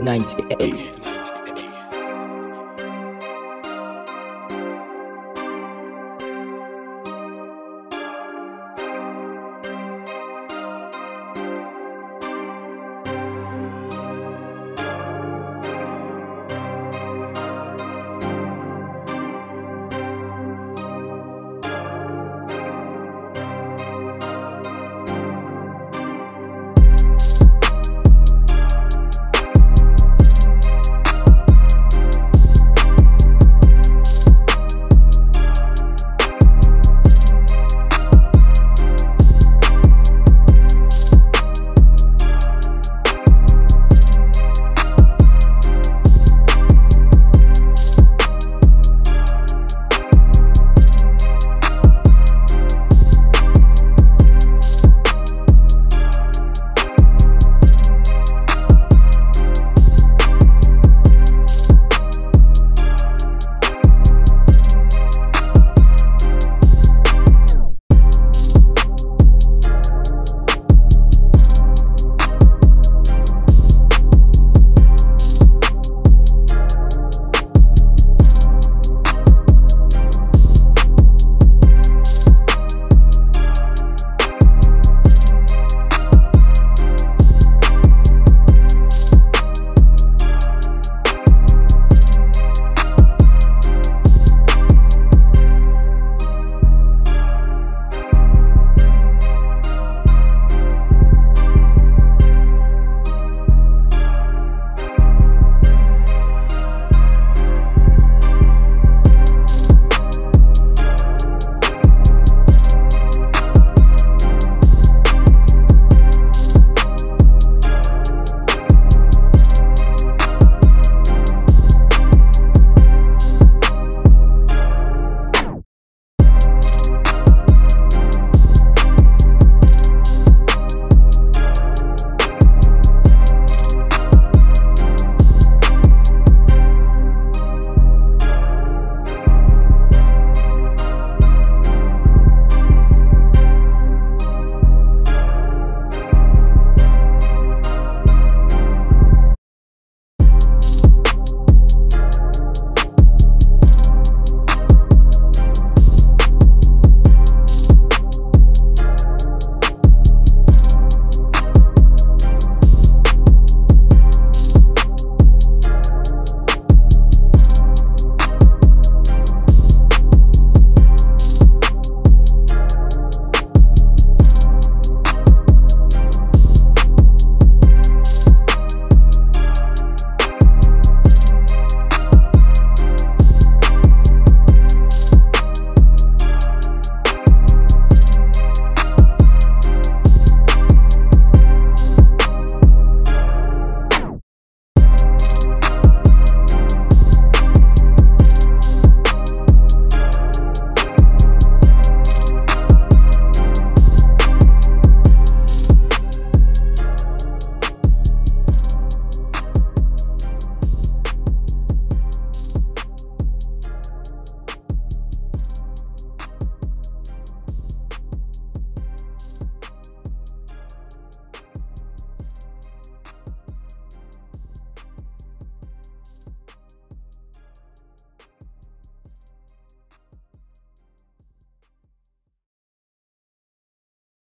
98.